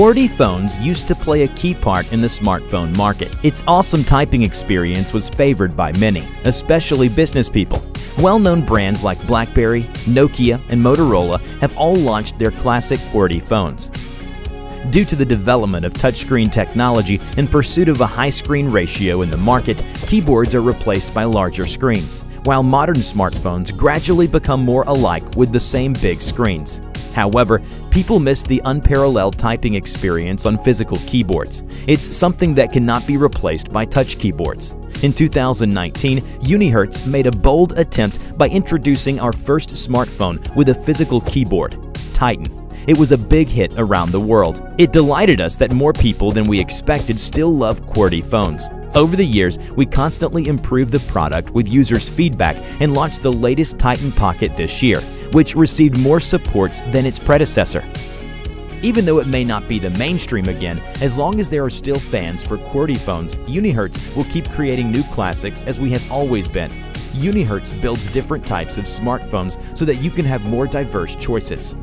QWERTY phones used to play a key part in the smartphone market. Its awesome typing experience was favored by many, especially business people. Well-known brands like BlackBerry, Nokia, and Motorola have all launched their classic QWERTY phones. Due to the development of touchscreen technology in pursuit of a high screen ratio in the market, keyboards are replaced by larger screens, while modern smartphones gradually become more alike with the same big screens. However, people miss the unparalleled typing experience on physical keyboards. It's something that cannot be replaced by touch keyboards. In 2019, Unihertz made a bold attempt by introducing our first smartphone with a physical keyboard, Titan. It was a big hit around the world. It delighted us that more people than we expected still love QWERTY phones. Over the years, we constantly improved the product with users' feedback and launched the latest Titan Pocket this year, which received more supports than its predecessor. Even though it may not be the mainstream again, as long as there are still fans for QWERTY phones, Unihertz will keep creating new classics as we have always been. Unihertz builds different types of smartphones so that you can have more diverse choices.